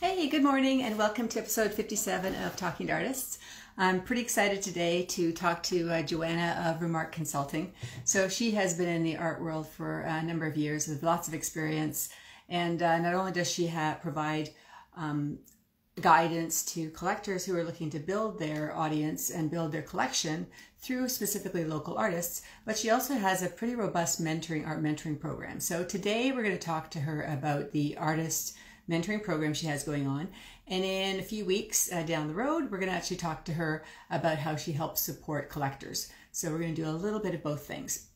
Hey, good morning, and welcome to episode 57 of Talking to Artists. I'm pretty excited today to talk to uh, Joanna of Remarque Consulting. So, she has been in the art world for a number of years with lots of experience. And uh, not only does she have, provide um, guidance to collectors who are looking to build their audience and build their collection through specifically local artists, but she also has a pretty robust mentoring art mentoring program. So today we're going to talk to her about the artist mentoring program she has going on. And in a few weeks uh, down the road, we're going to actually talk to her about how she helps support collectors. So we're going to do a little bit of both things.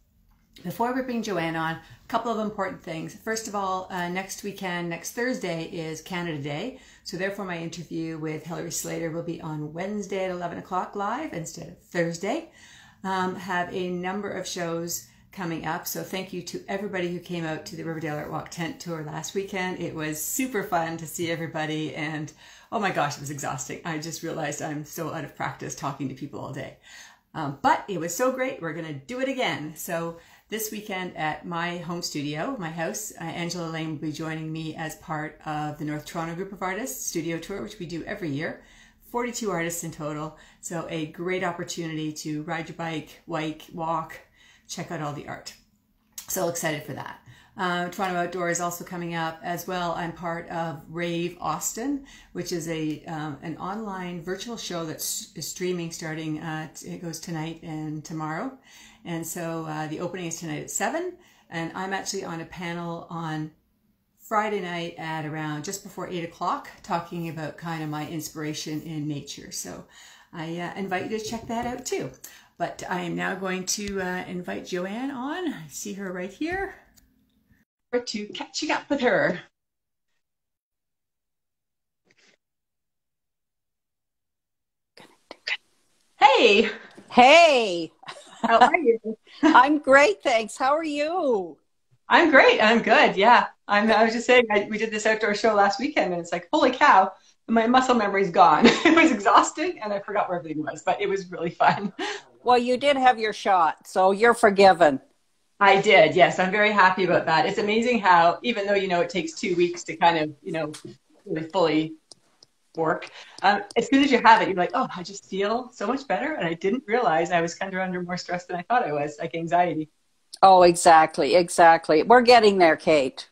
Before we bring Joanne on, a couple of important things. First of all, uh, next weekend, next Thursday is Canada Day. So therefore my interview with Hilary Slater will be on Wednesday at 11 o'clock live instead of Thursday. Um, have a number of shows coming up. So thank you to everybody who came out to the Riverdale Art Walk tent tour last weekend. It was super fun to see everybody and oh my gosh, it was exhausting. I just realized I'm so out of practice talking to people all day. Um, but it was so great. We're going to do it again. So this weekend at my home studio, my house, uh, Angela Lane will be joining me as part of the North Toronto Group of Artists studio tour, which we do every year. 42 artists in total. So a great opportunity to ride your bike, bike, walk, check out all the art. So excited for that. Uh, Toronto Outdoor is also coming up as well. I'm part of Rave Austin, which is a um, an online virtual show that's streaming starting. Uh, it goes tonight and tomorrow, and so uh, the opening is tonight at seven. And I'm actually on a panel on Friday night at around just before eight o'clock, talking about kind of my inspiration in nature. So I uh, invite you to check that out too. But I am now going to uh, invite Joanne on. I see her right here. Or To catching up with her. Hey. Hey. How are you? I'm great, thanks. How are you? I'm great. I'm good. Yeah. I'm, I was just saying, I, we did this outdoor show last weekend, and it's like, holy cow, my muscle memory's gone. it was exhausting, and I forgot where everything was, but it was really fun. Well, you did have your shot, so you're forgiven. I did, yes. I'm very happy about that. It's amazing how, even though, you know, it takes two weeks to kind of, you know, really fully work, um, as soon as you have it, you're like, oh, I just feel so much better. And I didn't realize I was kind of under more stress than I thought I was, like anxiety. Oh, exactly, exactly. We're getting there, Kate.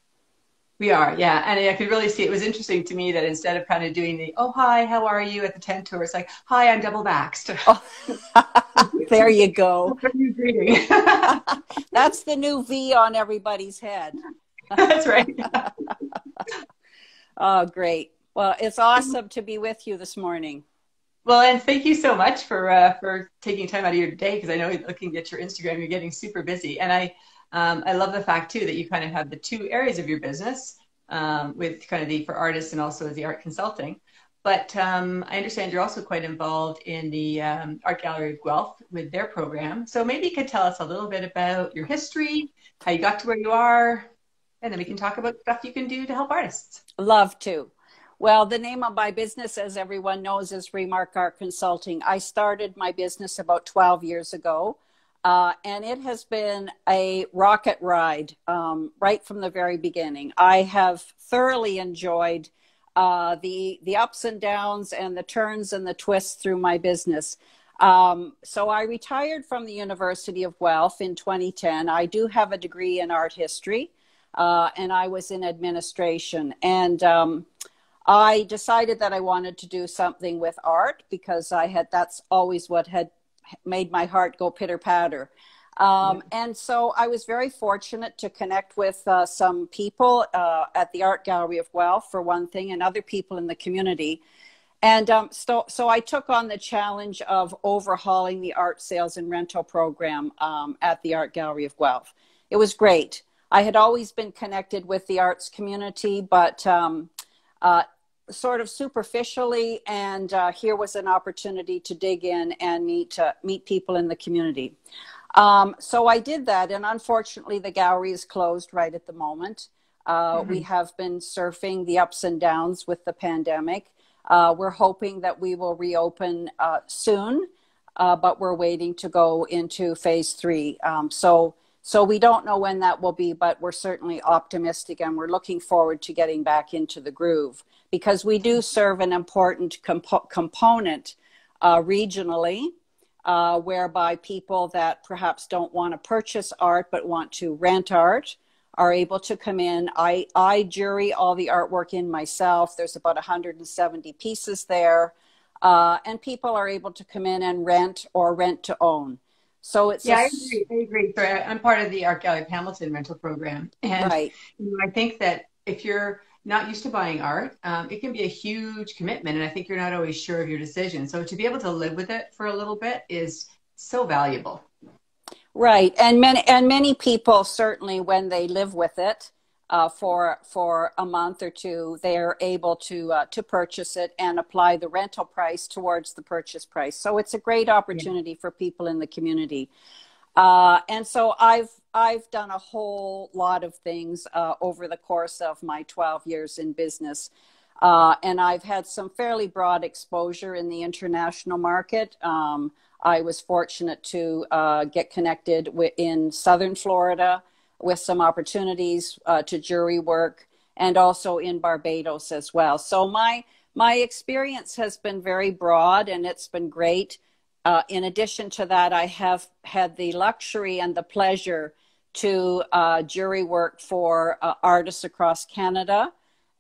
We are, yeah. And I could really see it was interesting to me that instead of kind of doing the, oh, hi, how are you at the tent tour, it's like, hi, I'm double vaxxed. Oh, there you go. That's the new V on everybody's head. That's right. oh, great. Well, it's awesome to be with you this morning. Well, and thank you so much for uh, for taking time out of your day because I know looking at your Instagram, you're getting super busy, and I um, I love the fact too that you kind of have the two areas of your business um, with kind of the for artists and also the art consulting. But um, I understand you're also quite involved in the um, Art Gallery of Guelph with their program. So maybe you could tell us a little bit about your history, how you got to where you are, and then we can talk about stuff you can do to help artists. Love to. Well, the name of my business, as everyone knows, is Remarque Art Consulting. I started my business about 12 years ago. Uh, and it has been a rocket ride um, right from the very beginning. I have thoroughly enjoyed uh, the the ups and downs and the turns and the twists through my business. Um, so I retired from the University of Guelph in 2010. I do have a degree in art history, uh, and I was in administration. And um, I decided that I wanted to do something with art because I had that's always what had made my heart go pitter patter. Um, and so I was very fortunate to connect with uh, some people uh, at the Art Gallery of Guelph, for one thing, and other people in the community. And um, so, so I took on the challenge of overhauling the art sales and rental program um, at the Art Gallery of Guelph. It was great. I had always been connected with the arts community, but um, uh, sort of superficially, and uh, here was an opportunity to dig in and meet uh, meet people in the community. Um, so I did that, and unfortunately, the gallery is closed right at the moment. Uh, mm-hmm. We have been surfing the ups and downs with the pandemic. Uh, we're hoping that we will reopen uh, soon, uh, but we're waiting to go into phase three. Um, so So we don't know when that will be, but we're certainly optimistic and we're looking forward to getting back into the groove because we do serve an important compo- component uh, regionally, uh, whereby people that perhaps don't want to purchase art but want to rent art are able to come in. I, I jury all the artwork in myself. There's about 170 pieces there. Uh, and people are able to come in and rent or rent to own. So it's yeah, I agree. I agree. So I, am part of the Art Gallery of Hamilton rental program, and right. you know, I think that if you're not used to buying art, um, it can be a huge commitment, and I think you're not always sure of your decision. So to be able to live with it for a little bit is so valuable. Right, and many and many people certainly when they live with it, uh, for for a month or two, they are able to uh, to purchase it and apply the rental price towards the purchase price. So it's a great opportunity yeah. for people in the community. Uh, and so I've I've done a whole lot of things uh, over the course of my 12 years in business. Uh, and I've had some fairly broad exposure in the international market. Um, I was fortunate to uh, get connected in Southern Florida with some opportunities uh, to jury work and also in Barbados as well. So my my experience has been very broad and it's been great. Uh, in addition to that, I have had the luxury and the pleasure to uh, jury work for uh, artists across Canada,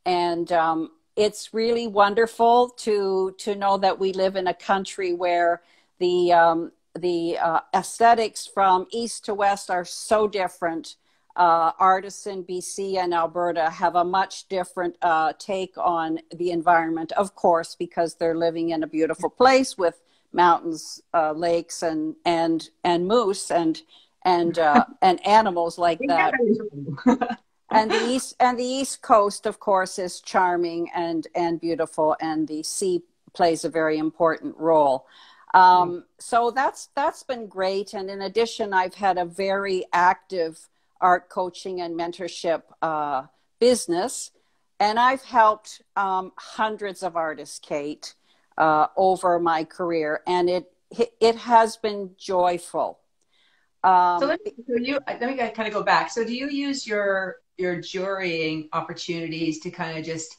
and um, it's really wonderful to to know that we live in a country where the um, the uh, aesthetics from east to west are so different. Uh, artists in BC and Alberta have a much different uh, take on the environment, of course, because they're living in a beautiful place with mountains, uh, lakes, and and and moose and and uh, and animals like that. and the east and the east coast, of course, is charming and and beautiful, and the sea plays a very important role. Um, so that's that's been great, and in addition, I've had a very active art coaching and mentorship uh, business. And I've helped um, hundreds of artists, Kate, uh, over my career, and it it has been joyful. Um, so let me, so you, let me kind of go back. So do you use your your jurying opportunities to kind of just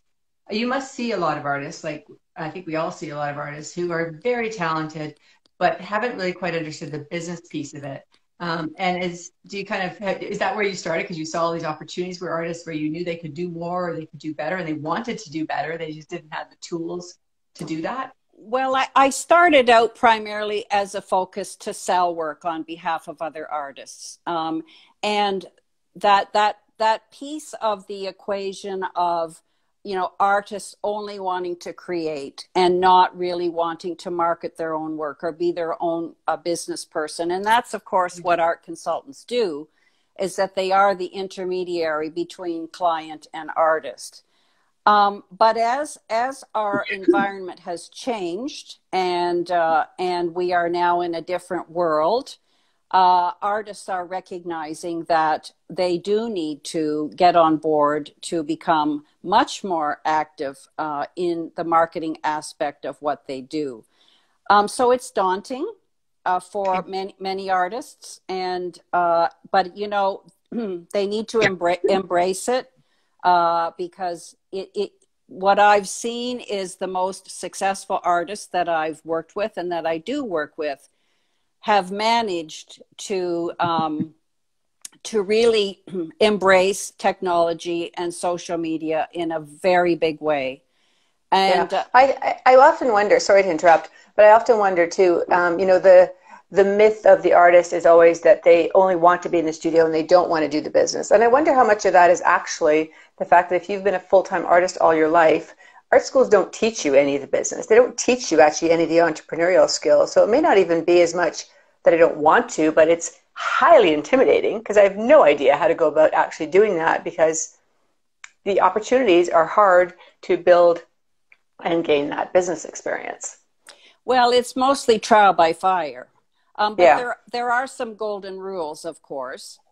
you must see a lot of artists like I think we all see a lot of artists who are very talented but haven't really quite understood the business piece of it. Um, and is do you kind of is that where you started because you saw all these opportunities where artists where you knew they could do more or they could do better and they wanted to do better they just didn't have the tools to do that? Well I, I started out primarily as a focus to sell work on behalf of other artists. Um, and that that that piece of the equation of you know artists only wanting to create and not really wanting to market their own work or be their own uh, business person. And that's of course what art consultants do is that they are the intermediary between client and artist um, but as as our environment has changed and uh, and we are now in a different world uh, artists are recognizing that they do need to get on board to become much more active uh, in the marketing aspect of what they do. Um, so it's daunting uh, for many many artists, and uh, but you know they need to embra- embrace it uh, because it, it what I've seen is the most successful artists that I've worked with and that I do work with have managed to um, to really embrace technology and social media in a very big way. And yeah. uh, I, I often wonder. Sorry to interrupt, but I often wonder too. Um, you know the the myth of the artist is always that they only want to be in the studio and they don't want to do the business. And I wonder how much of that is actually the fact that if you've been a full time artist all your life, art schools don't teach you any of the business. They don't teach you actually any of the entrepreneurial skills. So it may not even be as much that I don't want to, but it's highly intimidating because I have no idea how to go about actually doing that because the opportunities are hard to build and gain that business experience. Well, it's mostly trial by fire. Um, but yeah. there, there are some golden rules, of course,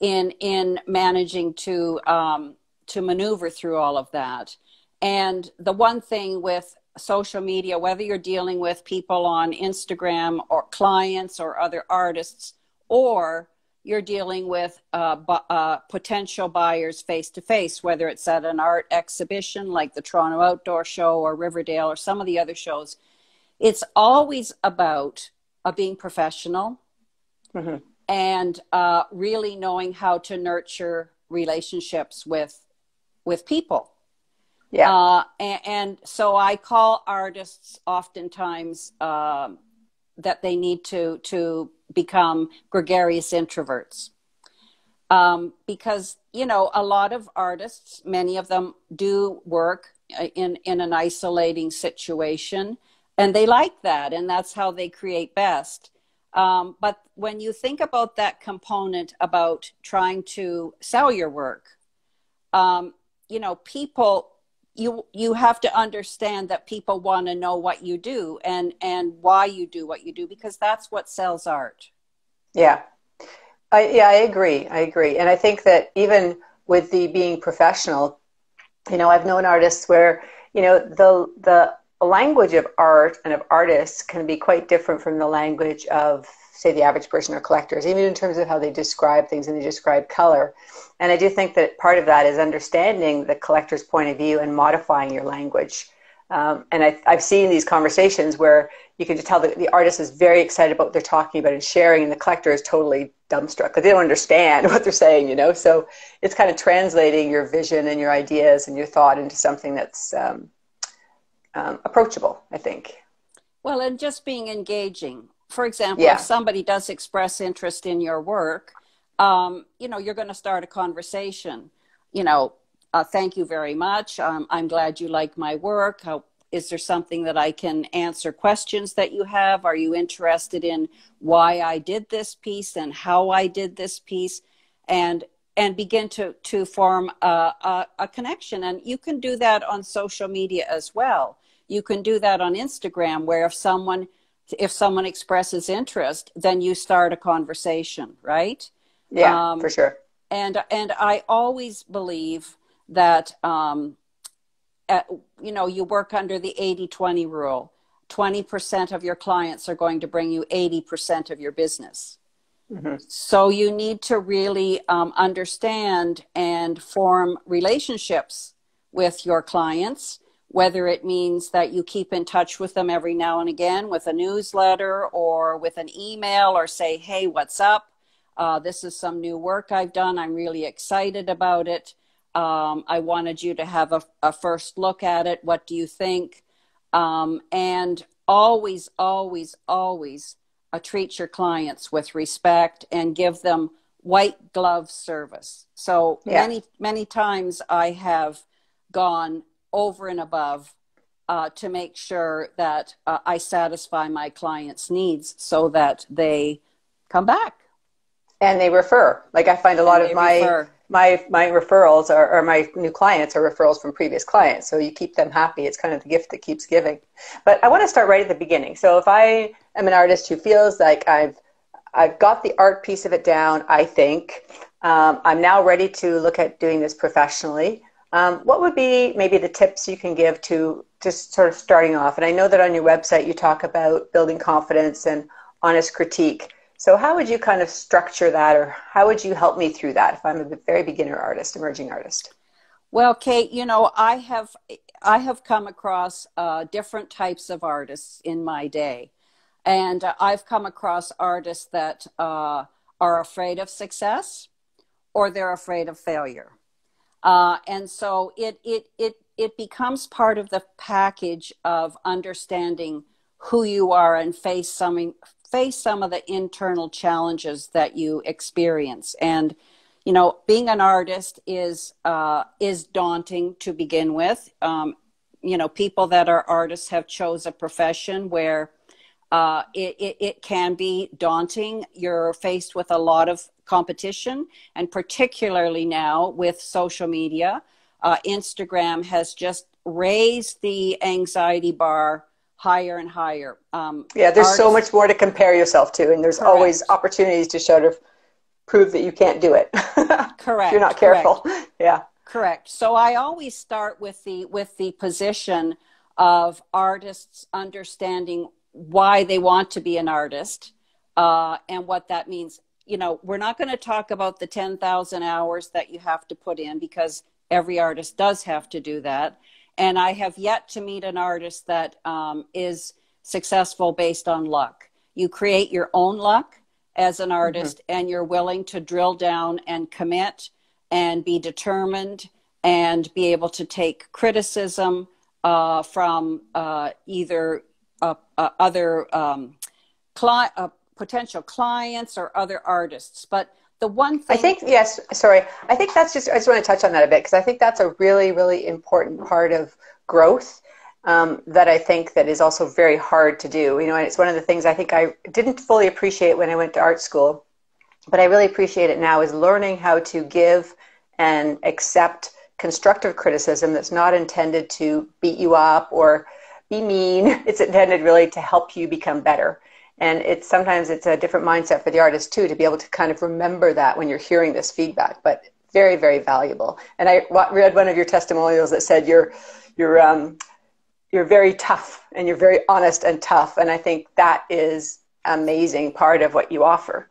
in in managing to um, to maneuver through all of that. And the one thing with social media, whether you're dealing with people on Instagram or clients or other artists, or you're dealing with uh, bu- uh, potential buyers face to face, whether it's at an art exhibition like the Toronto Outdoor Show or Riverdale or some of the other shows. It's always about uh, being professional mm-hmm. and uh, really knowing how to nurture relationships with with people. Yeah. Uh, and, and, so I call artists oftentimes um, that they need to to become gregarious introverts. Um, because you know a lot of artists, many of them do work uh, in in an isolating situation, and they like that, and that's how they create best. Um, but when you think about that component about trying to sell your work, um, you know, people you you have to understand that people want to know what you do and and why you do what you do because that's what sells art. Yeah. I yeah i agree. I agree. And i think that even with the being professional you know i've known artists where you know the the language of art and of artists can be quite different from the language of say the average person or collectors even in terms of how they describe things and they describe color and I do think that part of that is understanding the collector's point of view and modifying your language. Um, and I, have seen these conversations where you can just tell that the artist is very excited about what they're talking about and sharing, and the collector is totally dumbstruck because they don't understand what they're saying, you know? So it's kind of translating your vision and your ideas and your thought into something that's um, um, approachable, I think. Well, and just being engaging. For example, yeah. if somebody does express interest in your work, um, you know, you're going to start a conversation. You know, uh, thank you very much. Um, I'm glad you like my work. How, is there something that I can answer questions that you have? Are you interested in why I did this piece and how I did this piece? And and begin to to form a, a, a connection. And you can do that on social media as well. You can do that on Instagram, where if someone if someone expresses interest, then you start a conversation, right? Yeah, um, for sure. And and I always believe that um, at, you know you work under the 80-20 rule. 20% of your clients are going to bring you 80% of your business. Mm-hmm. So you need to really um, understand and form relationships with your clients, whether it means that you keep in touch with them every now and again with a newsletter or with an email or say, hey, what's up? Uh, this is some new work I've done. I'm really excited about it. Um, I wanted you to have a, a, first look at it. What do you think? Um, and always, always, always uh, treat your clients with respect and give them white glove service. So yeah. many, many times I have gone over and above uh, to make sure that uh, I satisfy my clients' needs so that they come back and they refer. Like I find a lot of my refer. my my referrals are, or my new clients are referrals from previous clients. So you keep them happy. It's kind of the gift that keeps giving. But I want to start right at the beginning. So if I am an artist who feels like I've I've got the art piece of it down, I think um, I'm now ready to look at doing this professionally. Um, what would be maybe the tips you can give to just sort of starting off? And I know that on your website you talk about building confidence and honest critique. So, how would you kind of structure that, or how would you help me through that if I'm a very beginner artist, emerging artist? Well, Kate, you know, I have I have come across uh, different types of artists in my day, and uh, I've come across artists that uh, are afraid of success, or they're afraid of failure, uh, and so it it it it becomes part of the package of understanding who you are and face something face some of the internal challenges that you experience. And you know being an artist is uh, is daunting to begin with. Um, you know people that are artists have chose a profession where uh, it, it, it can be daunting you're faced with a lot of competition and particularly now with social media uh, instagram has just raised the anxiety bar higher and higher. Um, yeah, there's artists, so much more to compare yourself to, and there's correct. always opportunities to sort of prove that you can't do it. correct. you're not careful. Correct. Yeah. Correct. So I always start with the with the position of artists understanding why they want to be an artist uh, and what that means. you know, we're not going to talk about the 10,000 hours that you have to put in because every artist does have to do that. And I have yet to meet an artist that um, is successful based on luck. You create your own luck as an artist mm-hmm. and you're willing to drill down and commit and be determined and be able to take criticism uh, from uh, either uh, uh other um, cli- uh, potential clients or other artists. But the one thing I think, yes, sorry, I think that's just, I just want to touch on that a bit because I think that's a really, really important part of growth. Um, that I think that is also very hard to do. You know, and it's one of the things I think I didn't fully appreciate when I went to art school, but I really appreciate it now is learning how to give and accept constructive criticism that's not intended to beat you up or be mean. It's intended really to help you become better. And it's sometimes it's a different mindset for the artist too to be able to kind of remember that when you're hearing this feedback. But very, very valuable. And I read one of your testimonials that said you're you're um, you're very tough and you're very honest and tough. And I think that is amazing part of what you offer.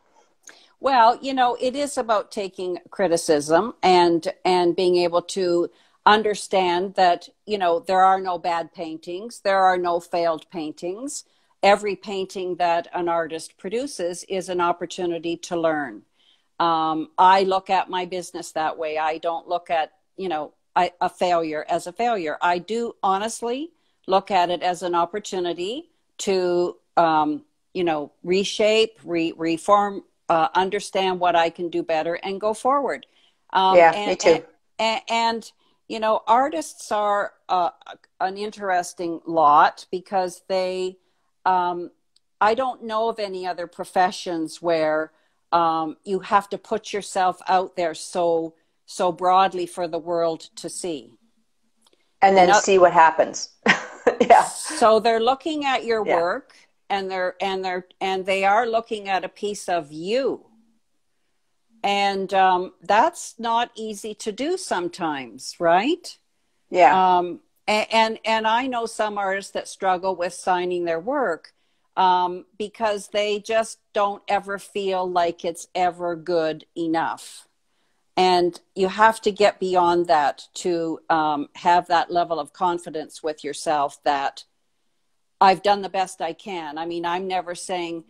Well, you know, it is about taking criticism and and being able to understand that, you know, there are no bad paintings, there are no failed paintings. Every painting that an artist produces is an opportunity to learn. Um, I look at my business that way. I don't look at, you know, I, a failure as a failure. I do honestly look at it as an opportunity to, um, you know, reshape, re- reform uh, understand what I can do better and go forward. Um, yeah, and, me too. And, and, and, you know, artists are uh, an interesting lot because they, um, I don't know of any other professions where um, you have to put yourself out there so so broadly for the world to see, and then see what happens. yeah. So they're looking at your yeah. work and they're and they're and they are looking at a piece of you and um, that's not easy to do sometimes right? Yeah. Um, and, and, and i know some artists that struggle with signing their work um, because they just don't ever feel like it's ever good enough. And you have to get beyond that to um, have that level of confidence with yourself that I've done the best I can. I mean, I'm never saying,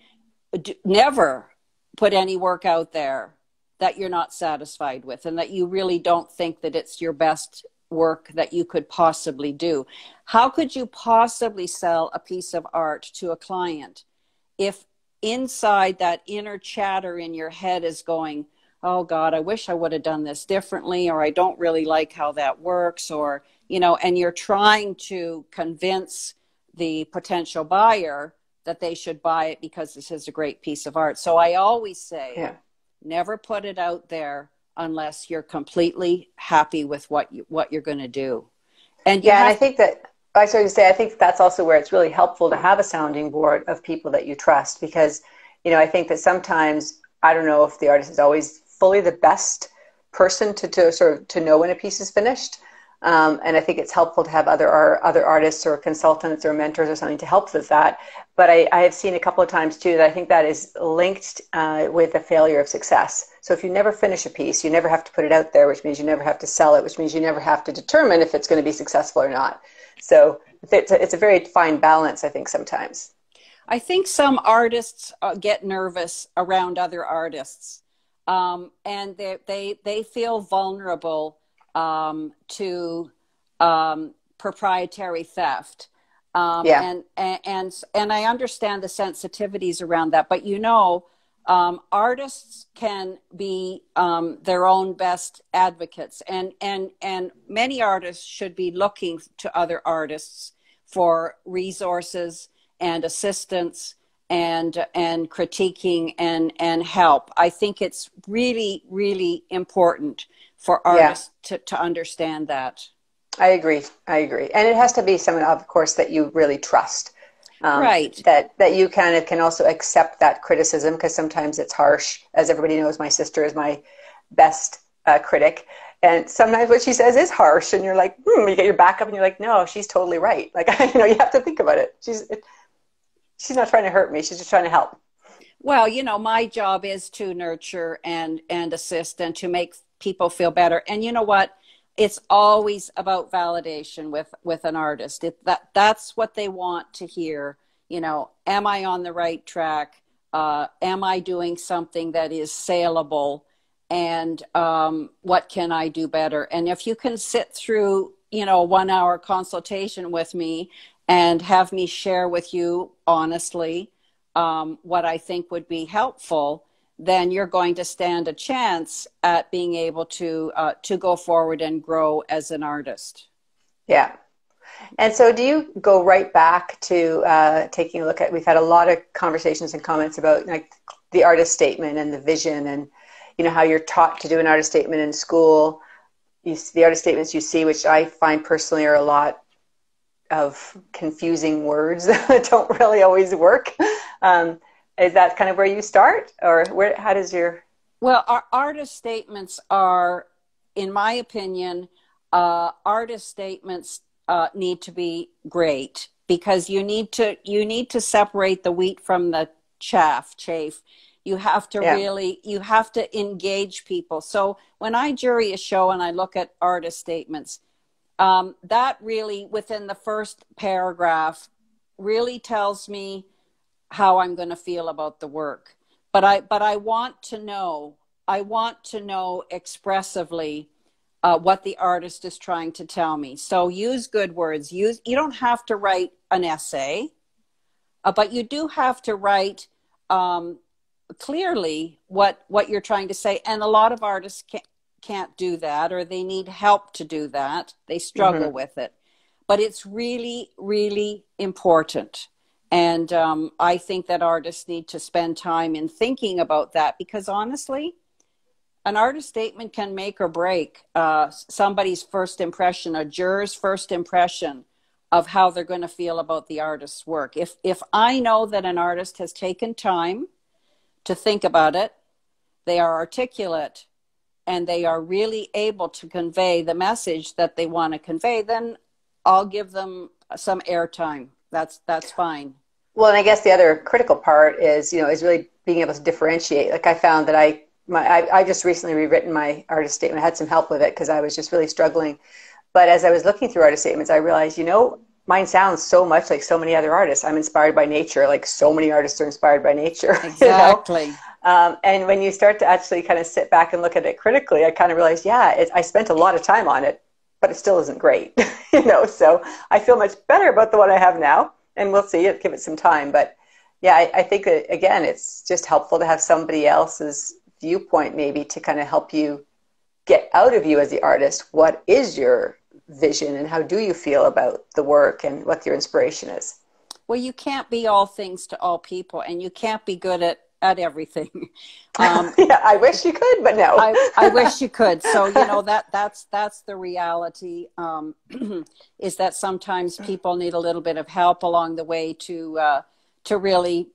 never put any work out there that you're not satisfied with and that you really don't think that it's your best work that you could possibly do. How could you possibly sell a piece of art to a client if inside that inner chatter in your head is going, oh God, I wish I would have done this differently, or I don't really like how that works, or, you know, and you're trying to convince the potential buyer that they should buy it because this is a great piece of art. So I always say, yeah. Never put it out there unless you're completely happy with what you what you're going to do. And yeah, and I think that I was going to say I think that's also where it's really helpful to have a sounding board of people that you trust because you know I think that sometimes I don't know if the artist is always fully the best person to, to sort of to know when a piece is finished um, and I think it's helpful to have other other artists or consultants or mentors or something to help with that. But I, I have seen a couple of times too that I think that is linked uh, with a failure of success. So if you never finish a piece, you never have to put it out there, which means you never have to sell it, which means you never have to determine if it's going to be successful or not. So it's a, it's a very fine balance, I think, sometimes. I think some artists uh, get nervous around other artists, um, and they, they they feel vulnerable um, to um, proprietary theft. Um, yeah. And, and, and, and I understand the sensitivities around that, but you know, um, artists can be um, their own best advocates, and, and, and many artists should be looking to other artists for resources and assistance and and critiquing and and help. I think it's really really important for artists yeah. to, to understand that. I agree. I agree. And it has to be someone, of course, that you really trust. Um, right. That, that you kind of can also accept that criticism because sometimes it's harsh. As everybody knows, my sister is my best uh, critic. And sometimes what she says is harsh, and you're like, hmm, you get your back up, and you're like, no, she's totally right. Like, you know, you have to think about it. She's, it, she's not trying to hurt me; she's just trying to help. Well, you know, my job is to nurture and and assist and to make people feel better. And you know what? It's always about validation with with an artist. It, that that's what they want to hear. You know, am I on the right track? Uh, am I doing something that is saleable? And um, what can I do better? And if you can sit through, you know, a one hour consultation with me and have me share with you honestly um, what I think would be helpful, then you're going to stand a chance at being able to uh, to go forward and grow as an artist. Yeah. And so, do you go right back to uh, taking a look at? We've had a lot of conversations and comments about like the artist statement and the vision, and you know how you're taught to do an artist statement in school. You, the artist statements you see, which I find personally are a lot of confusing words that don't really always work. Um, is that kind of where you start, or where? How does your well, our artist statements are, in my opinion, uh, artist statements uh, need to be great because you need to you need to separate the wheat from the chaff. Chafe. You have to yeah. really you have to engage people. So when I jury a show and I look at artist statements, um, that really within the first paragraph really tells me how I'm going to feel about the work. But I but I want to know I want to know expressively uh, what the artist is trying to tell me. So use good words. Use you don't have to write an essay, uh, but you do have to write um, clearly what what you're trying to say. And a lot of artists can't can't do that, or they need help to do that. They struggle mm-hmm. with it, but it's really really important. And um, I think that artists need to spend time in thinking about that because honestly, an artist statement can make or break uh, somebody's first impression, a juror's first impression of how they're going to feel about the artist's work. If if I know that an artist has taken time to think about it, they are articulate, and they are really able to convey the message that they want to convey, then I'll give them some airtime that's that's fine. Well and i guess the other critical part is you know is really being able to differentiate. Like i found that i my i, I just recently rewritten my artist statement. I had some help with it because i was just really struggling. But as i was looking through artist statements i realized you know mine sounds so much like so many other artists. I'm inspired by nature. Like so many artists are inspired by nature exactly you know? um, and when you start to actually kind of sit back and look at it critically i kind of realized yeah it, i spent a lot of time on it but it still isn't great you know so i feel much better about the one i have now and we'll see give it some time. But yeah, I, I think that, again, it's just helpful to have somebody else's viewpoint maybe to kind of help you get out of you as the artist. What is your vision and how do you feel about the work and what your inspiration is? Well, you can't be all things to all people and you can't be good at at everything. Um, yeah, I wish you could, but no. I, I, wish you could. So you know that that's that's the reality. Um, is that sometimes people need a little bit of help along the way to uh, to really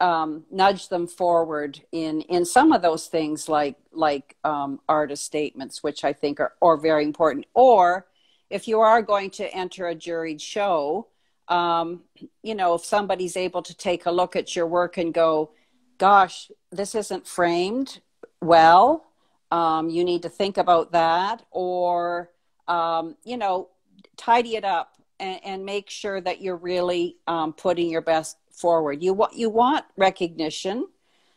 um, nudge them forward in in some of those things like like um, artist statements, which I think are are very important. Or if you are going to enter a juried show, um, you know, if somebody's able to take a look at your work and go gosh, this isn't framed well. Um, you need to think about that, or um, you know, tidy it up and, and, make sure that you're really um, putting your best forward. You want you want recognition,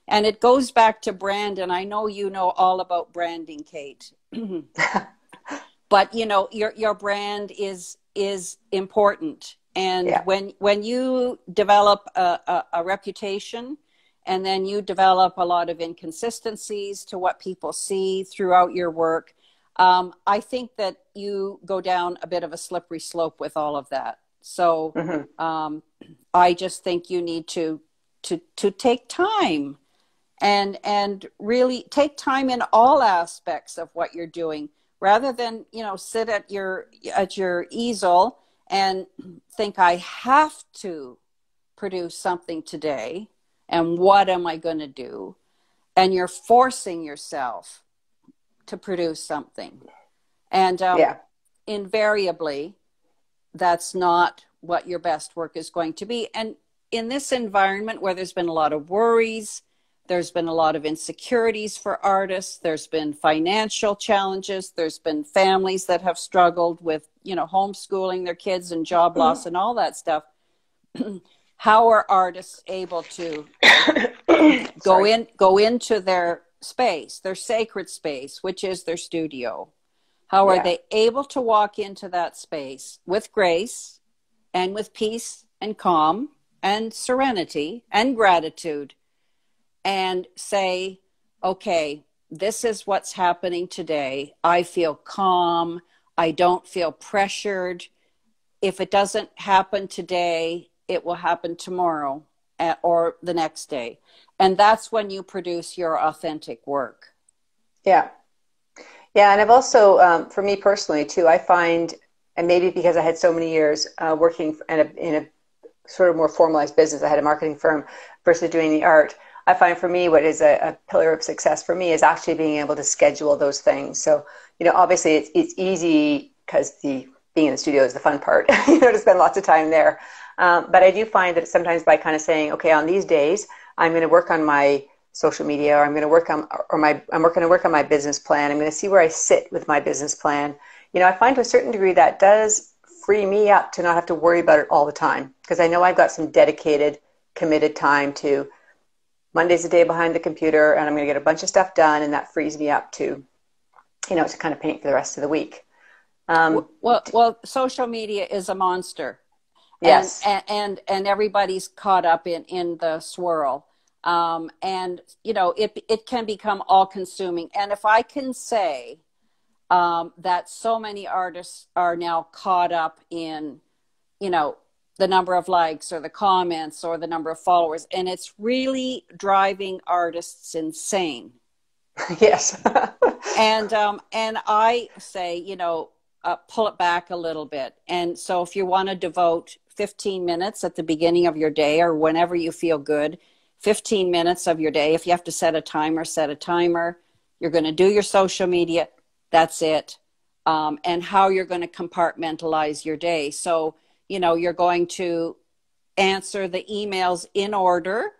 and it goes back to brand. And I know you know all about branding, Kate. but you know your your brand is is important, and yeah. when when you develop a, a, a reputation and then you develop a lot of inconsistencies to what people see throughout your work. Um, I think that you go down a bit of a slippery slope with all of that. So mm-hmm. um, I just think you need to to to take time and and really take time in all aspects of what you're doing rather than you know sit at your at your easel and think I have to produce something today and what am I going to do? And you're forcing yourself to produce something. And um, yeah. invariably, that's not what your best work is going to be. And in this environment where there's been a lot of worries there's been a lot of insecurities for artists there's been financial challenges there's been families that have struggled with you know homeschooling their kids and job mm-hmm. loss and all that stuff how are artists able to go in go into their space their sacred space which is their studio how are yeah. they able to walk into that space with grace and with peace and calm and serenity and gratitude and say, okay, this is what's happening today. I feel calm. I don't feel pressured. If it doesn't happen today, it will happen tomorrow eh, or the next day. And that's when you produce your authentic work. Yeah. Yeah. And I've also, um, for me personally, too, I find, and maybe because I had so many years uh, working in a, in a sort of more formalized business, I had a marketing firm versus doing the art. I find for me, what is a, a, pillar of success for me is actually being able to schedule those things. So, you know, obviously it's, it's easy because the being in the studio is the fun part, you know, to spend lots of time there. Um, but I do find that sometimes by kind of saying, okay, on these days, I'm going to work on my social media or I'm going to work on, or my, I'm going to work on my business plan. I'm going to see where I sit with my business plan. You know, I find to a certain degree that does free me up to not have to worry about it all the time because I know I've got some dedicated, committed time to Monday's a day behind the computer and I'm going to get a bunch of stuff done and that frees me up to, you know, to kind of paint for the rest of the week. Um, well, well, social media is a monster. Yes. And, and, and everybody's caught up in, in the swirl. Um, and, you know, it, it can become all consuming. And if I can say um, that so many artists are now caught up in, you know, the number of likes or the comments or the number of followers and it's really driving artists insane yes and um and i say you know uh, pull it back a little bit and so if you want to devote 15 minutes at the beginning of your day or whenever you feel good 15 minutes of your day. If you have to set a timer set a timer. You're going to do your social media. That's it. Um, and how you're going to compartmentalize your day. So you know you're going to answer the emails in order.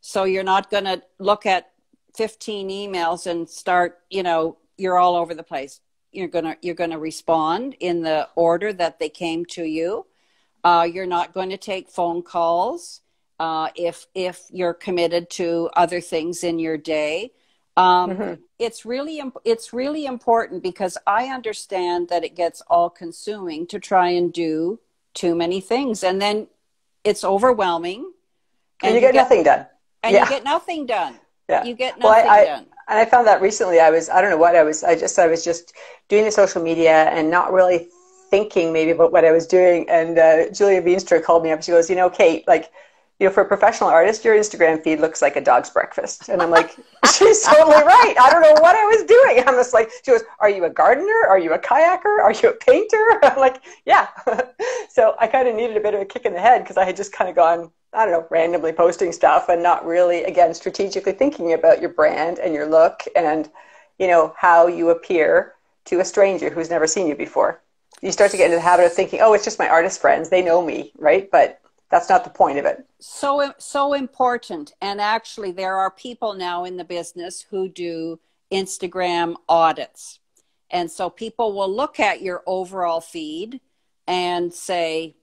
So you're not going to look at 15 emails and start you know you're all over the place. You're going to you're going to respond in the order that they came to you uh, you're not going to take phone calls uh, if if you're committed to other things in your day. Um, mm-hmm. it's really it's really important because i understand that it gets all consuming to try and do too many things and then it's overwhelming. And, and you, get, get, nothing done. and yeah. you get nothing done. Yeah. You get nothing well, I, done. and i found that recently i was i don't know what i was i just i was just doing the social media and not really thinking maybe about what i was doing and uh, julia veenstra called me up she goes you know kate like you know, for a professional artist, your Instagram feed looks like a dog's breakfast. And I'm like, she's totally right. I don't know what I was doing. I'm just like, she goes, are you a gardener? Are you a kayaker? Are you a painter? I'm like, yeah. so I kind of needed a bit of a kick in the head because I had just kind of gone, I don't know, randomly posting stuff and not really, again, strategically thinking about your brand and your look and, you know, how you appear to a stranger who's never seen you before. You start to get into the habit of thinking, oh, it's just my artist friends. They know me, right? But that's not the point of it. So so important. And actually there are people now in the business who do instagram audits. And so people will look at your overall feed and say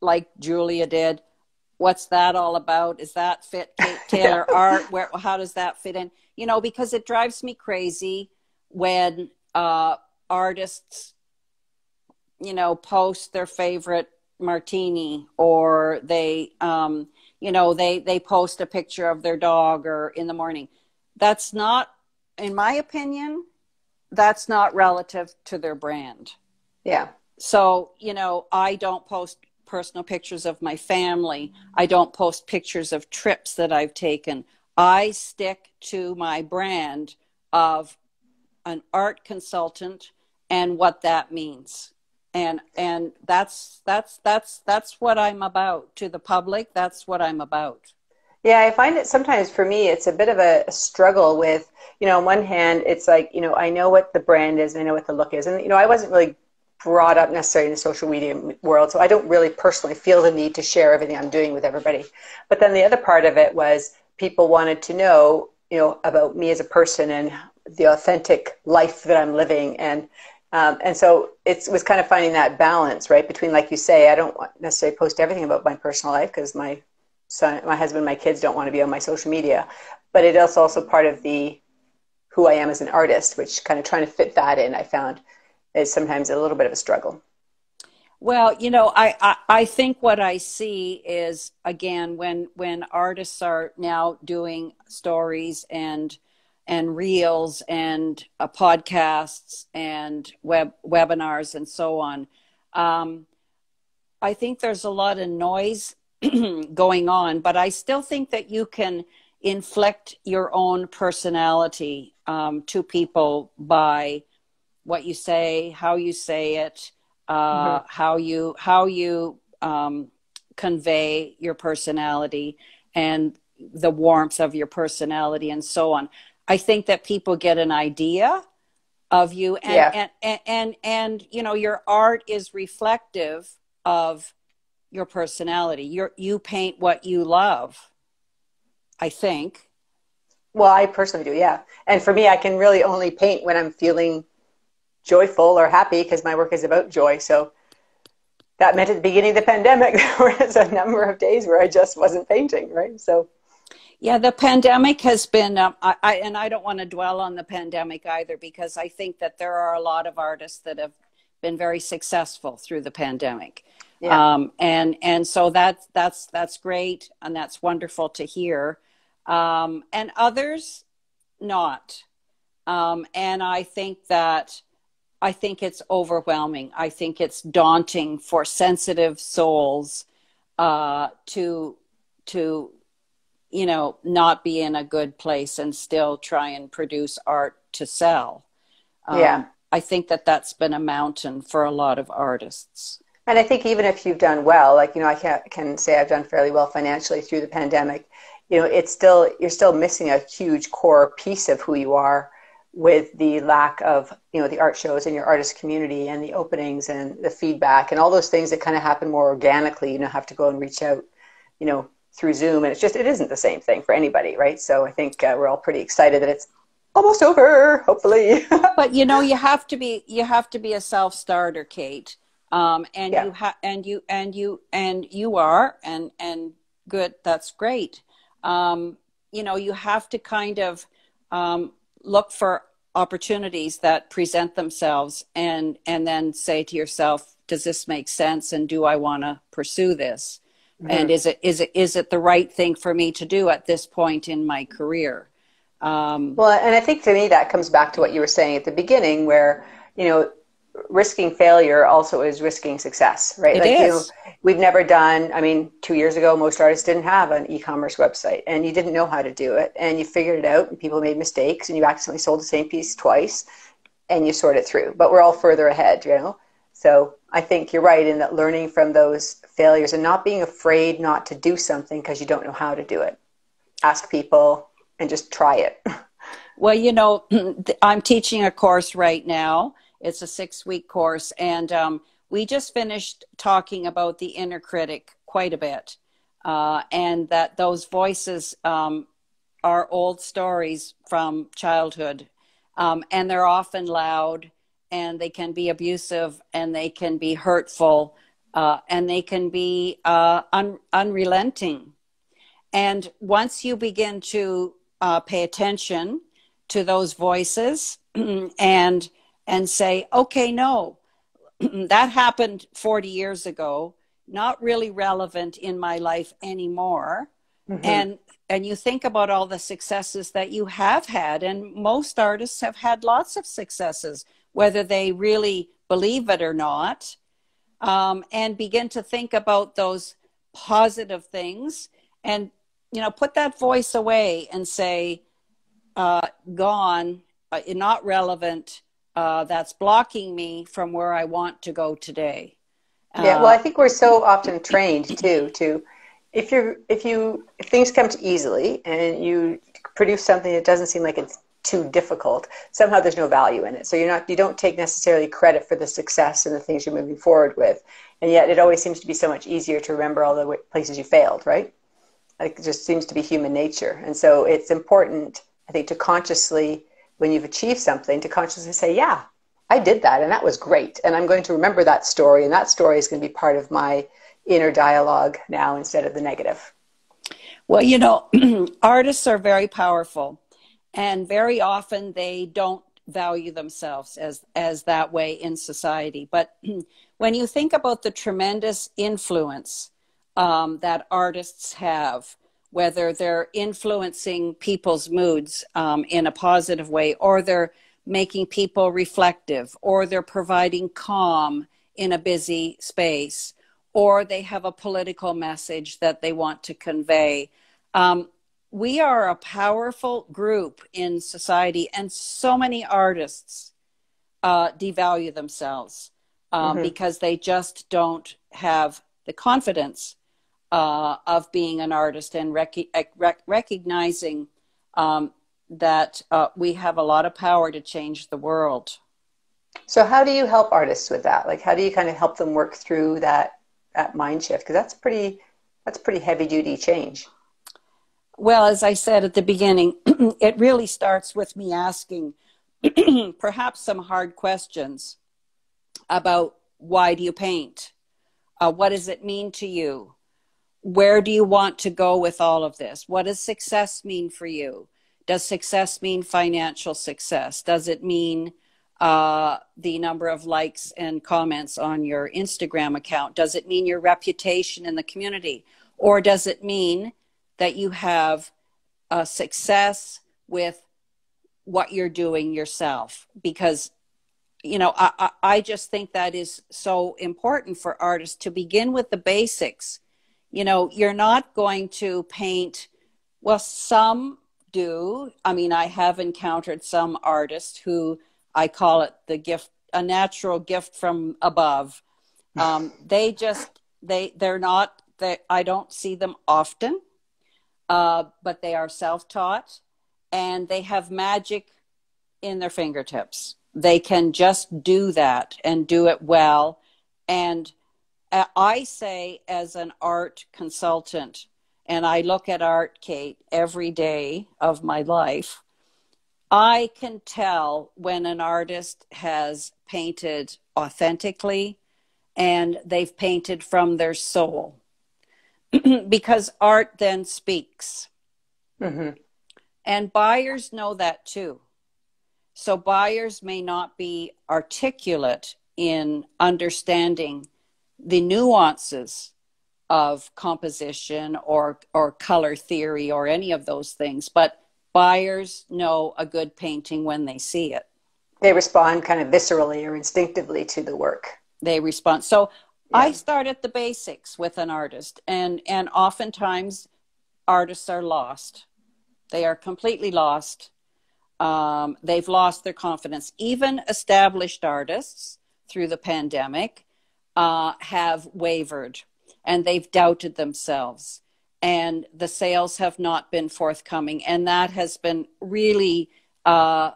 like julia did what's that all about? Is that fit kate taylor art? Where how does that fit in? You know because it drives me crazy when uh artists you know post their favorite martini or they um, you know they they post a picture of their dog or in the morning. That's not in my opinion that's not relative to their brand. Yeah. So you know i don't post personal pictures of my family. I don't post pictures of trips that i've taken. I stick to my brand of an art consultant and what that means and and that's that's that's that's what i'm about to the public. That's what i'm about. Yeah i find it sometimes for me it's a bit of a, struggle with you know on one hand it's like you know i know what the brand is and i know what the look is. And you know i wasn't really brought up necessarily in the social media world so i don't really personally feel the need to share everything i'm doing with everybody. But then the other part of it was people wanted to know, you know, about me as a person and the authentic life that I'm living. And, um, and so it was kind of finding that balance, right? Between, like you say, I don't necessarily post everything about my personal life because my son, my husband, my kids don't want to be on my social media, but it is also part of the who I am as an artist, which kind of trying to fit that in, I found is sometimes a little bit of a struggle. Well, you know, I, I, I, think what I see is again when when artists are now doing stories and and reels and uh, podcasts and web webinars and so on. Um, I think there's a lot of noise going on, but I still think that you can inflect your own personality um, to people by what you say, how you say it, uh, mm-hmm. how you how you um, convey your personality and the warmth of your personality and so on. I think that people get an idea of you and, yeah. and, and, and, and, you know, your art is reflective of your personality. you you paint what you love, I think. Well, I personally do, yeah. And for me, I can really only paint when I'm feeling joyful or happy because my work is about joy. So that meant at the beginning of the pandemic, there was a number of days where I just wasn't painting, right? So. Yeah, the pandemic has been, um, I, I, and I don't want to dwell on the pandemic either because I think that there are a lot of artists that have been very successful through the pandemic. Yeah. Um, and and so that's that's that's great and that's wonderful to hear. Um, and others not. Um, and I think that I think it's overwhelming. I think it's daunting for sensitive souls uh, to to you know not be in a good place and still try and produce art to sell. Um, yeah, I think that that's been a mountain for a lot of artists. And I think even if you've done well, like you know, I can, can say I've done fairly well financially through the pandemic. You know, it's still you're still missing a huge core piece of who you are with the lack of you know the art shows in your artist community and the openings and the feedback and all those things that kind of happen more organically you know have to go and reach out you know through zoom and it's just it isn't the same thing for anybody right? So i think uh, we're all pretty excited that it's almost over hopefully. But you know you have to be you have to be a self-starter kate. Um, and yeah. you have and you and you and you are and and good that's great. Um, you know you have to kind of um, look for opportunities that present themselves and and then say to yourself does this make sense and do i want to pursue this mm-hmm. and is it is it is it the right thing for me to do at this point in my career um, well and i think to me that comes back to what you were saying at the beginning where you know risking failure also is risking success, right? It like is. You we've never done, I mean, two years ago, most artists didn't have an e commerce website and you didn't know how to do it. And you figured it out and people made mistakes and you accidentally sold the same piece twice and you sort it through. But we're all further ahead, you know? So I think you're right in that learning from those failures and not being afraid not to do something because you don't know how to do it. Ask people and just try it. Well, you know, I'm teaching a course right now it's a six week course. And um, we just finished talking about the inner critic quite a bit. Uh, and that those voices um, are old stories from childhood. Um, and they're often loud and they can be abusive and they can be hurtful uh, and they can be uh, un- unrelenting. And once you begin to uh, pay attention to those voices and and say, okay, no, that happened 40 years ago, not really relevant in my life anymore. Mm-hmm. And and you think about all the successes that you have had and most artists have had lots of successes whether they really believe it or not um, and begin to think about those positive things and you know put that voice away and say uh, gone uh, not relevant uh, that's blocking me from where I want to go today. yeah, well, I uh, think we're so often trained too to if you're if you if things come to easily and you produce something that doesn't seem like it's too difficult, somehow there's no value in it. So you're not you don't take necessarily credit for the success and the things you're moving forward with, and yet it always seems to be so much easier to remember all the places you failed, right? like just seems to be human nature. And so it's important, I think, to consciously, when you've achieved something, to consciously say, yeah, I did that and that was great. And I'm going to remember that story. And that story is going to be part of my inner dialogue now instead of the negative. Well, you know, artists are very powerful and very often they don't value themselves as as that way in society. But when you think about the tremendous influence um, that artists have, whether they're influencing people's moods um, in a positive way, or they're making people reflective, or they're providing calm in a busy space, or they have a political message that they want to convey. Um, we are a powerful group in society, and so many artists uh, devalue themselves um, mm-hmm. because they just don't have the confidence uh, of being an artist and rec- rec- recognizing um, that uh, we have a lot of power to change the world. So, how do you help artists with that? Like, how do you kind of help them work through that that mind shift? Because that's pretty that's pretty heavy duty change. Well, as I said at the beginning, it really starts with me asking perhaps some hard questions about why do you paint? Uh, what does it mean to you? Where do you want to go with all of this? What does success mean for you? Does success mean financial success? Does it mean uh, the number of likes and comments on your Instagram account? Does it mean your reputation in the community? Or does it mean that you have a success with what you're doing yourself. Because you know I, I just think that is so important for artists to begin with the basics. You know you're not going to paint well some do. I mean i have encountered some artists who i call it the gift a natural gift from above. Um, they just they they're not they, i don't see them often uh, but they are self taught and they have magic in their fingertips. They can just do that and do it well. And uh, I say, as an art consultant, and I look at art, Kate, every day of my life, I can tell when an artist has painted authentically and they've painted from their soul. because art then speaks. Mm-hmm. And buyers know that too. So buyers may not be articulate in understanding the nuances of composition or or color theory or any of those things, but buyers know a good painting when they see it. They respond kind of viscerally or instinctively to the work. They respond. So I start at the basics with an artist, and and oftentimes artists are lost. They are completely lost. Um, they've lost their confidence. Even established artists through the pandemic uh, have wavered and they've doubted themselves. And the sales have not been forthcoming. And that has been really uh,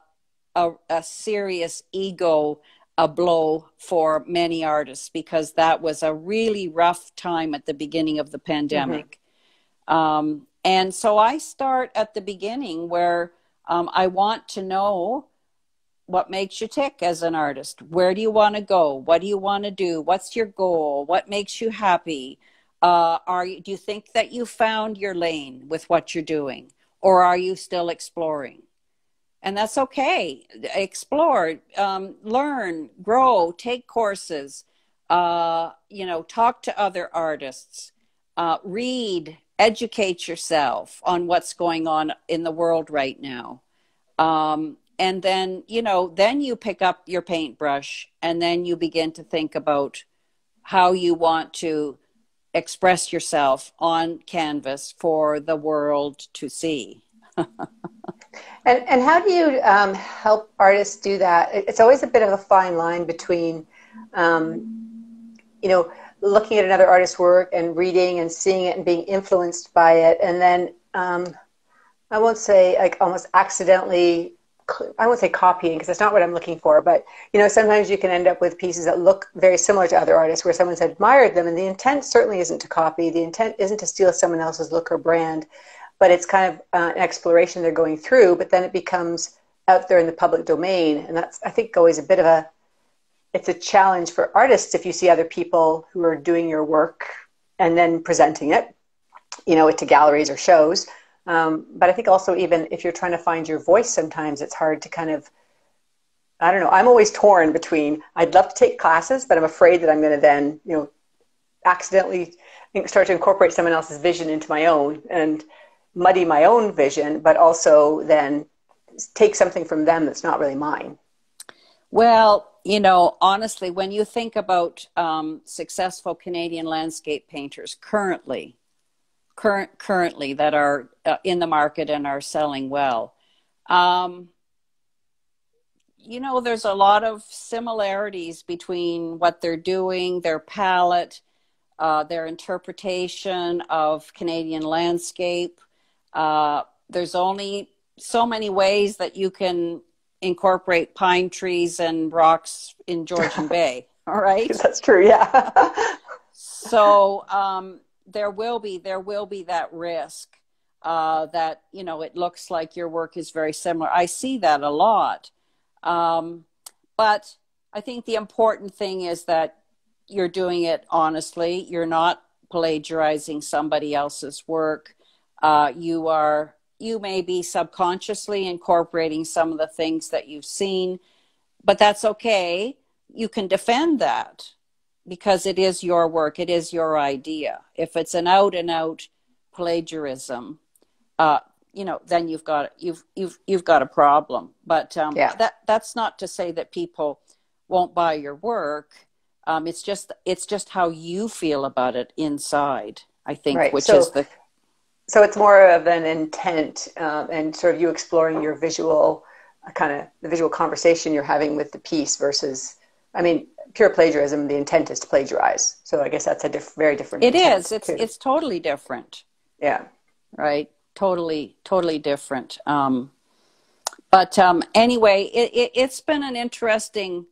a, a serious ego a blow for many artists because that was a really rough time at the beginning of the pandemic. Mm-hmm. Um, and so I start at the beginning where um, I want to know what makes you tick as an artist. Where do you want to go? What do you want to do? What's your goal? What makes you happy? Uh, are you, do you think that you found your lane with what you're doing, or are you still exploring? And that's okay. Explore, um, learn, grow, take courses, uh, you know, talk to other artists, uh, read, educate yourself on what's going on in the world right now. Um, and then, you know, then you pick up your paintbrush and then you begin to think about how you want to express yourself on canvas for the world to see. And, and how do you um, help artists do that? It's always a bit of a fine line between, um, you know, looking at another artist's work and reading and seeing it and being influenced by it, and then um, I won't say like almost accidentally I won't say copying because that's not what I'm looking for, but you know, sometimes you can end up with pieces that look very similar to other artists where someone's admired them, and the intent certainly isn't to copy. The intent isn't to steal someone else's look or brand, but it's kind of uh, an exploration they're going through. But then it becomes out there in the public domain, and that's I think always a bit of a it's a challenge for artists if you see other people who are doing your work and then presenting it, you know, it to galleries or shows um, but I think also even if you're trying to find your voice, sometimes it's hard to kind of I don't know. I'm always torn between I'd love to take classes, but I'm afraid that I'm going to then you know accidentally start to incorporate someone else's vision into my own and muddy my own vision, but also then take something from them that's not really mine. Well, you know, honestly, when you think about um, successful Canadian landscape painters currently, current currently that are uh, in the market and are selling well. Um, you know, there's a lot of similarities between what they're doing, their palette, uh, their interpretation of Canadian landscape. Uh, there's only so many ways that you can incorporate pine trees and rocks in Georgian Bay. All right, that's true. Yeah. so um, there will be there will be that risk uh, that you know it looks like your work is very similar. I see that a lot, um, but I think the important thing is that you're doing it honestly. You're not plagiarizing somebody else's work. Uh, you are you may be subconsciously incorporating some of the things that you've seen, but that's okay. You can defend that because it is your work, it is your idea. If it's an out and out plagiarism, uh, you know, then you've got you've you've you've got a problem. But um, yeah. that that's not to say that people won't buy your work. Um, it's just it's just how you feel about it inside. I think, right. which so, is the so it's more of an intent um, and sort of you exploring your visual uh, kind of the visual conversation you're having with the piece versus I mean pure plagiarism, the intent is to plagiarize. So I guess that's a diff- very different. It is. It's too. it's totally different. Yeah. Right. Totally. Totally different. Um, but um, anyway, it, it, has been an interesting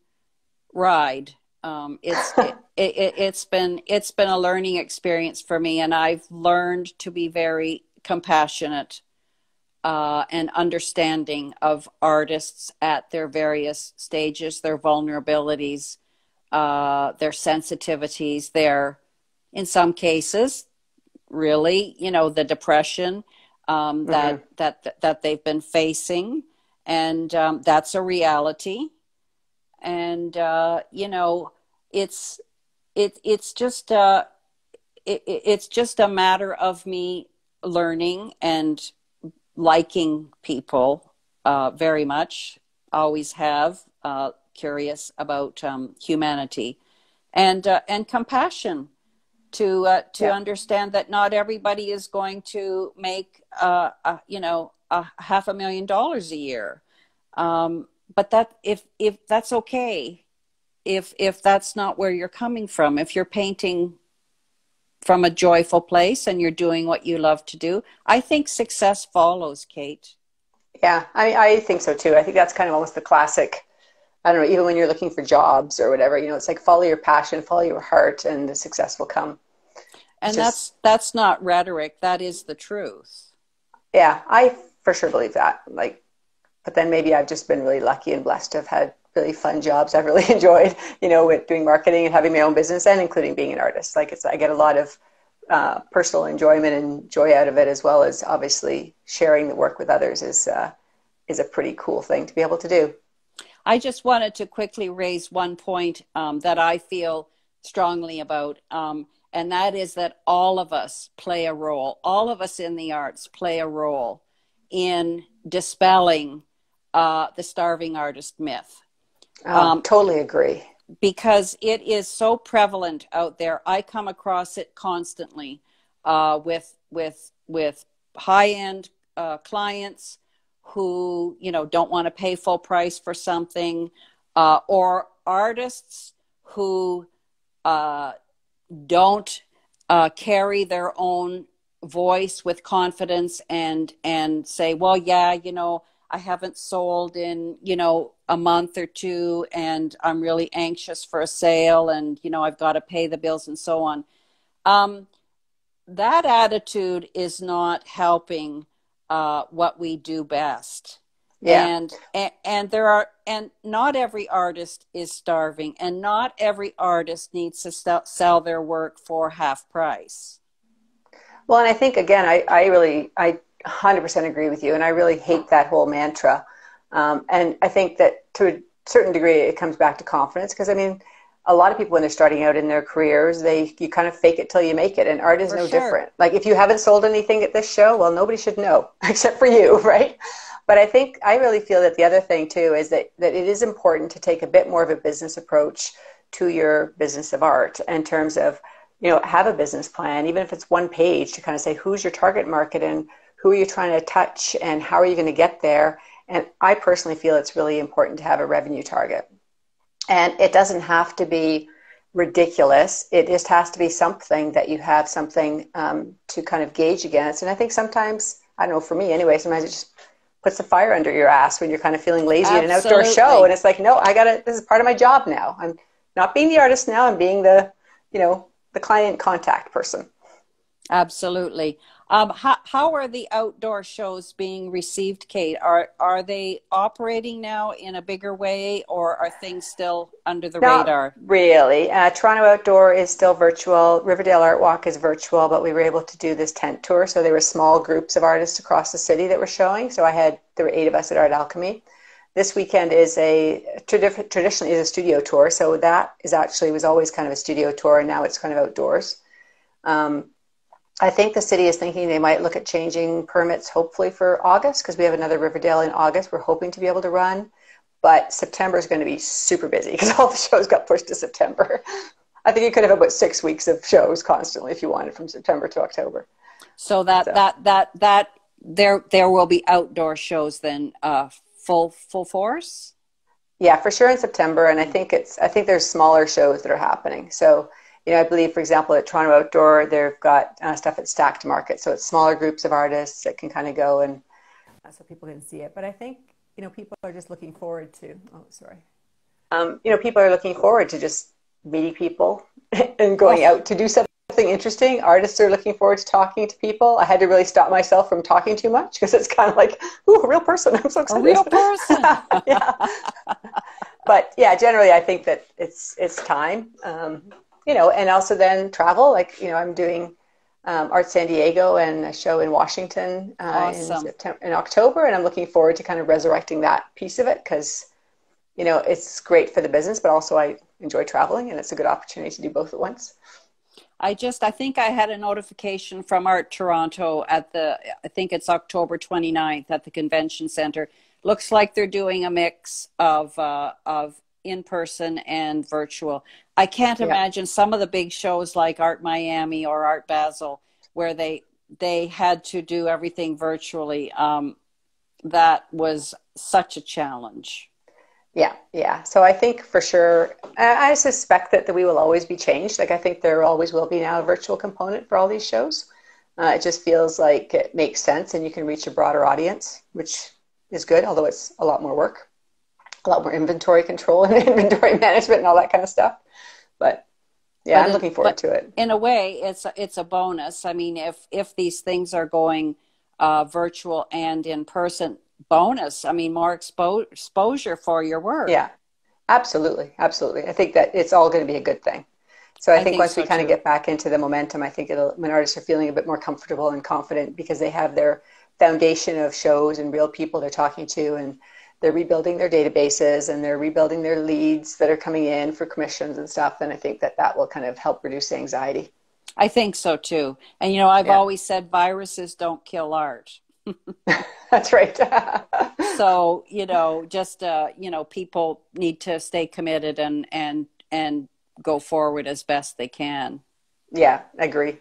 ride. Um, it's it, it, it's been it's been a learning experience for me, and I've learned to be very compassionate uh, and understanding of artists at their various stages, their vulnerabilities, uh, their sensitivities, their, in some cases, really, you know, the depression um, mm-hmm. that, that, that they've been facing. And um, that's a reality. And, uh, you know, it's, it, it's just, uh, it, it's just a matter of me learning and liking people uh, very much, always have, uh, curious about um, humanity and uh, and compassion to uh, to yeah. understand that not everybody is going to make uh, a, you know a half a million dollars a year um, but that if if that's okay if if that's not where you're coming from if you're painting from a joyful place and you're doing what you love to do i think success follows kate yeah i i think so too i think that's kind of almost the classic I don't know, even when you're looking for jobs or whatever, you know, it's like follow your passion, follow your heart, and the success will come. And just, that's that's not rhetoric. That is the truth. Yeah, I for sure believe that. Like, but then maybe I've just been really lucky and blessed to have had really fun jobs I've really enjoyed. You know, with doing marketing and having my own business, and including being an artist. Like, it's I get a lot of uh, personal enjoyment and joy out of it, as well as obviously sharing the work with others is uh, is a pretty cool thing to be able to do. I just wanted to quickly raise one point um, that I feel strongly about, um, and that is that all of us play a role. All of us in the arts play a role in dispelling uh, the starving artist myth. Oh, um, totally agree. Because it is so prevalent out there. I come across it constantly uh, with with with high end uh, clients who you know don't want to pay full price for something uh, or artists who uh, don't uh, carry their own voice with confidence and and say well yeah you know I haven't sold in, you know, a month or two and I'm really anxious for a sale and, you know, I've got to pay the bills and so on. Um, that attitude is not helping uh, what we do best. Yeah. And, and and there are and not every artist is starving and not every artist needs to st- sell their work for half price. Well, and I think again I I really I 100% agree with you. And I really hate that whole mantra. Um, and I think that to a certain degree, it comes back to confidence because I mean, a lot of people when they're starting out in their careers, they you kind of fake it till you make it, and art is for no sure. different. Like if you haven't sold anything at this show, well, nobody should know except for you, right? But I think I really feel that the other thing too is that that it is important to take a bit more of a business approach to your business of art in terms of you know have a business plan, even if it's one page to kind of say who's your target market and who are you trying to touch and how are you going to get there? And i personally feel it's really important to have a revenue target. And it doesn't have to be ridiculous. It just has to be something that you have something um, to kind of gauge against. And i think sometimes i don't know for me anyway sometimes it just puts a fire under your ass when you're kind of feeling lazy Absolutely. at an outdoor show. And it's like no i gotta this is part of my job now. I'm not being the artist now. I'm being the you know the client contact person. Absolutely. Um, how, how are the outdoor shows being received, Kate? Are are they operating now in a bigger way, or are things still under the Not radar? Really, uh, Toronto Outdoor is still virtual. Riverdale Art Walk is virtual, but we were able to do this tent tour, so there were small groups of artists across the city that were showing. So I had there were eight of us at Art Alchemy. This weekend is a traditionally is a studio tour, so that is actually was always kind of a studio tour, and now it's kind of outdoors. Um, I think the city is thinking they might look at changing permits hopefully for August because we have another Riverdale in August. We're hoping to be able to run, but September is going to be super busy because all the shows got pushed to September. I think you could have about six weeks of shows constantly if you wanted from September to October. So that so. that that that there there will be outdoor shows then uh, full full force. Yeah, for sure in September, and I think it's I think there's smaller shows that are happening. So you know, I believe, for example, at Toronto Outdoor, they've got uh, stuff at Stackt Market. So it's smaller groups of artists that can kind of go and uh, so people can see it. But I think, you know, people are just looking forward to, oh, sorry. Um, you know, people are looking forward to just meeting people and going out to do something interesting. Artists are looking forward to talking to people. I had to really stop myself from talking too much because it's kind of like, ooh, a real person. I'm so excited. A real person. yeah. but yeah, generally, I think that it's it's time. Um, you know, and also then travel. Like, you know, I'm doing um, Art San Diego and a show in Washington uh, awesome. in September, in October, and I'm looking forward to kind of resurrecting that piece of it because, you know, it's great for the business, but also I enjoy traveling, and it's a good opportunity to do both at once. I just, I think I had a notification from Art Toronto at the, I think it's October 29th at the convention center. Looks like they're doing a mix of, uh, of in person and virtual. I can't yeah. imagine some of the big shows like Art Miami or Art Basel where they they had to do everything virtually. Um, that was such a challenge. Yeah, yeah. So I think for sure, I suspect that, that we will always be changed. Like I think there always will be now a virtual component for all these shows. Uh, it just feels like it makes sense and you can reach a broader audience, which is good, although it's a lot more work a lot more inventory control and inventory management and all that kind of stuff. But yeah, but I'm looking forward to it. In a way, it's a, it's a bonus. I mean, if if these things are going uh, virtual and in person, bonus. I mean, more expo- exposure for your work. Yeah, absolutely, absolutely. I think that it's all going to be a good thing. So I, I think, think, once so we kind of get back into the momentum, I think it'll when artists are feeling a bit more comfortable and confident because they have their foundation of shows and real people they're talking to and they're rebuilding their databases and they're rebuilding their leads that are coming in for commissions and stuff. And I think that that will kind of help reduce anxiety. I think so too. And, you know, I've yeah. always said viruses don't kill art. That's right. so, you know, just, uh, you know, people need to stay committed and, and, and go forward as best they can. Yeah, I agree.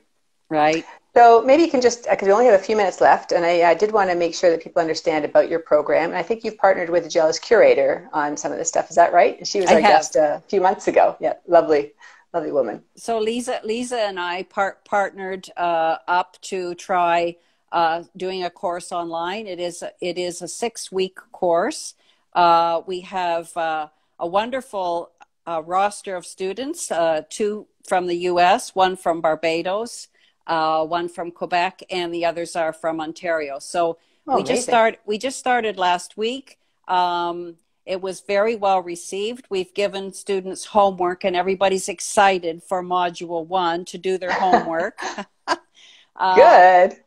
Right. So maybe you can just, because we only have a few minutes left, and I, I, did want to make sure that people understand about your program. And I think you've partnered with the Jealous Curator on some of this stuff. Is that right? She was our guest a few months ago. Yeah, lovely, lovely woman. So Lisa, Lisa and I part, partnered uh, up to try uh, doing a course online. It is it is a six week course. Uh, we have uh, a wonderful uh, roster of students, uh, two from the U.S., one from Barbados, uh, one from Quebec, and the others are from Ontario. So oh, we just start we just started last week. Um, it was very well received. We've given students homework, and everybody's excited for Module One to do their homework. uh, Good.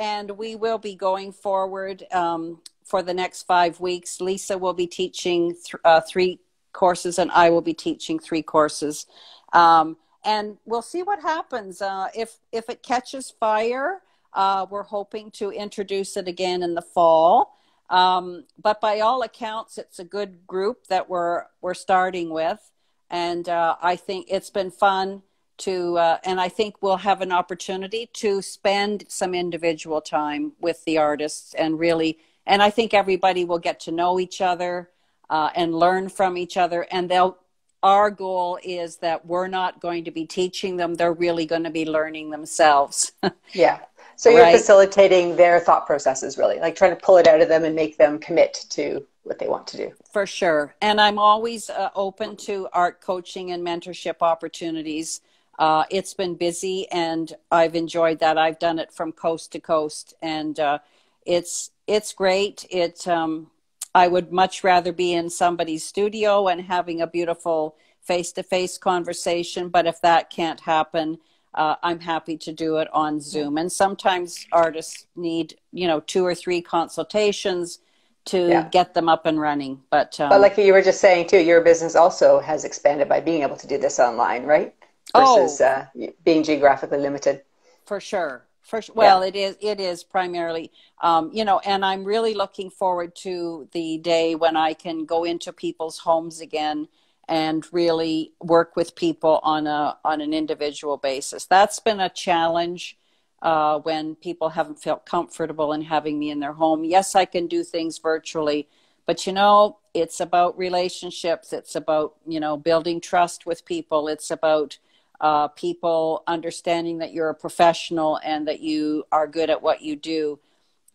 And we will be going forward um, for the next five weeks. Lisa will be teaching th- uh, three courses, and I will be teaching three courses. Um, and we'll see what happens. Uh, if if it catches fire, uh, we're hoping to introduce it again in the fall. Um, but by all accounts, it's a good group that we're we're starting with, and uh, I think it's been fun to. Uh, and I think we'll have an opportunity to spend some individual time with the artists and really. And I think everybody will get to know each other uh, and learn from each other, and they'll. Our goal is that we're not going to be teaching them; they're really going to be learning themselves. yeah. So you're right. facilitating their thought processes, really, like trying to pull it out of them and make them commit to what they want to do. For sure. And I'm always uh, open to art coaching and mentorship opportunities. Uh, it's been busy and I've enjoyed that. I've done it from coast to coast and uh, it's, it's great. It, um, I would much rather be in somebody's studio and having a beautiful face to face conversation. But if that can't happen, uh, I'm happy to do it on Zoom. And sometimes artists need, you know, two or three consultations to yeah. get them up and running. But um, but like you were just saying too, your business also has expanded by being able to do this online, right? Versus oh, uh, being geographically limited. For sure. For well, yeah. it is. It is primarily, um, you know, and I'm really looking forward to the day when I can go into people's homes again and really work with people on a on an individual basis. That's been a challenge uh, when people haven't felt comfortable in having me in their home. Yes, I can do things virtually, but you know, it's about relationships. It's about you know building trust with people. It's about uh, people understanding that you're a professional and that you are good at what you do.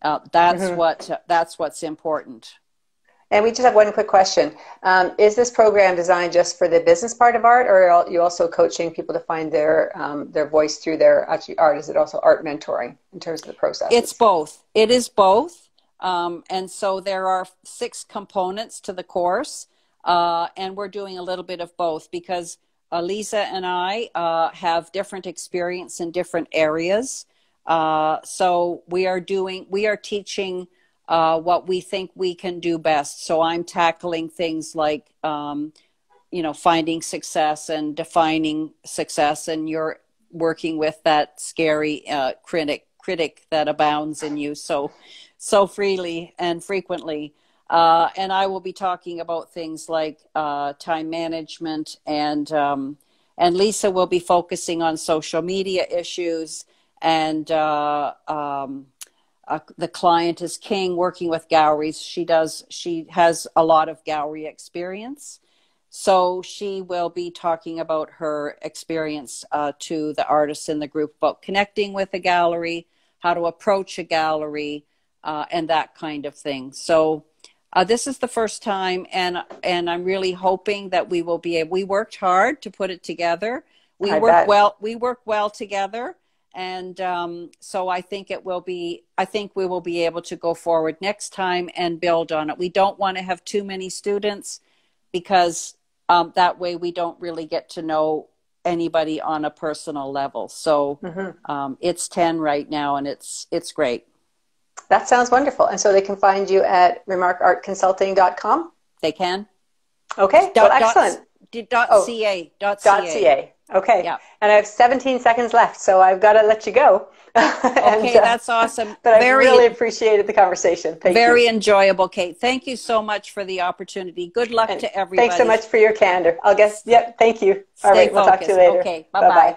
Uh, that's mm-hmm. what that's what's important. And we just have one quick question. Um, is this program designed just for the business part of art, or are you also coaching people to find their um, their voice through their actually art? Is it also art mentoring in terms of the process? It's both. It is both. Um, and so there are six components to the course, uh, and we're doing a little bit of both because Lisa and I uh, have different experience in different areas. Uh, so we are doing, we are teaching uh, what we think we can do best. So I'm tackling things like, um, you know, finding success and defining success, and you're working with that scary uh, critic critic that abounds in you so so freely and frequently. Uh, and I will be talking about things like uh, time management and um, and Lisa will be focusing on social media issues and uh, um, uh, the client is King working with galleries. She does. She has a lot of gallery experience, so she will be talking about her experience uh, to the artists in the group about connecting with a gallery, how to approach a gallery, uh, and that kind of thing. So. Uh, this is the first time, and and I'm really hoping that we will be able. We worked hard to put it together. We work well. We work well together and um, so I think it will be. I think we will be able to go forward next time and build on it. We don't want to have too many students because um, that way we don't really get to know anybody on a personal level. So mm-hmm. um, it's ten right now, and it's it's great. That sounds wonderful. And so they can find you at remarqueartconsulting.com. They can. Okay. Dot, well, excellent. Dot, dot oh, ca. Dot, ca. ca. Okay. Yeah. And I have 17 seconds left, so I've got to let you go. and, okay, uh, that's awesome. But very, I really appreciated the conversation. Thank very you. enjoyable, Kate. Thank you so much for the opportunity. Good luck and to everybody. Thanks so much for your candor. I'll guess. Yep. Thank you. All right. We'll talk to you later. Okay. Bye bye.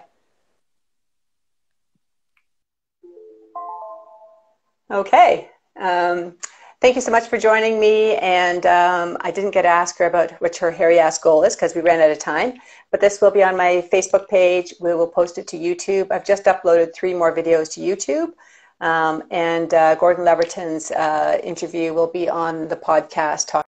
Okay. Um, Thank you so much for joining me. And um, I didn't get to ask her about what her hairy ass goal is because we ran out of time. But this will be on my Facebook page. We will post it to YouTube. I've just uploaded three more videos to YouTube. Um, and uh, Gordon Leverton's uh, interview will be on the podcast. Talk